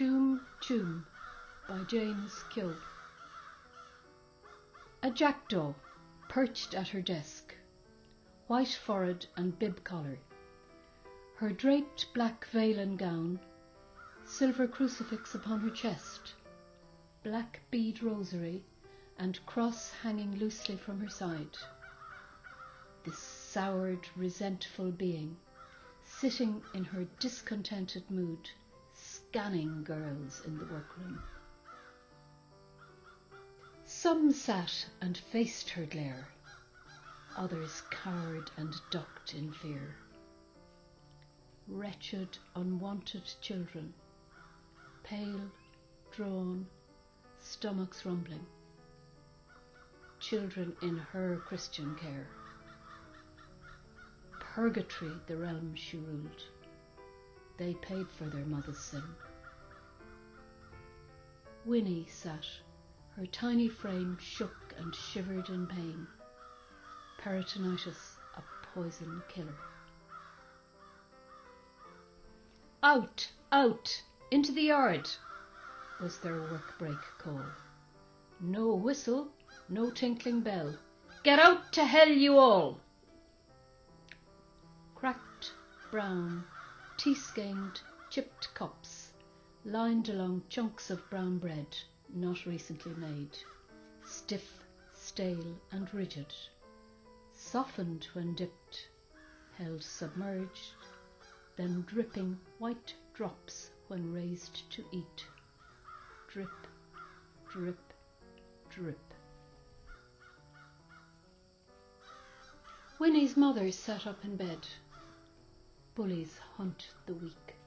Tuam Tuam by James Keogh. A jackdaw perched at her desk, white forehead and bib collar, her draped black veil and gown, silver crucifix upon her chest, black bead rosary, and cross hanging loosely from her side. This soured, resentful being, sitting in her discontented mood, scanning girls in the workroom. Some sat and faced her glare, others cowered and ducked in fear. Wretched, unwanted children, pale, drawn, stomachs rumbling. Children in her Christian care. Purgatory the realm she ruled. They paid for their mother's sin. Winnie sat, her tiny frame shook and shivered in pain. Peritonitis, a poison killer. Out, out, into the yard, was their work break call. No whistle, no tinkling bell. Get out to hell, you all! Cracked, brown, tea-stained, chipped cups, lined along chunks of brown bread, not recently made, stiff, stale, and rigid, softened when dipped, held submerged, then dripping white drops when raised to eat. Drip, drip, drip. Winnie's mother sat up in bed. Bullies hunt the weak.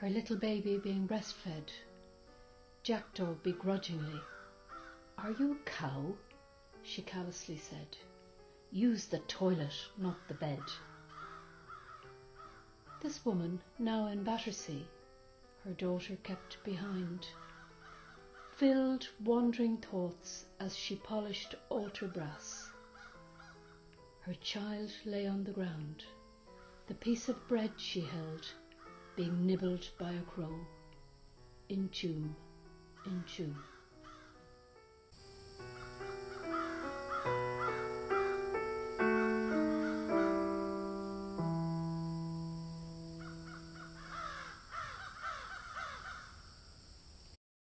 Her little baby being breastfed. Jackdaw begrudgingly. Are you a cow? she callously said. Use the toilet, not the bed. This woman, now in Battersea, her daughter kept behind, filled wandering thoughts as she polished altar brass. Her child lay on the ground, the piece of bread she held being nibbled by a crow. In Tuam, in Tuam.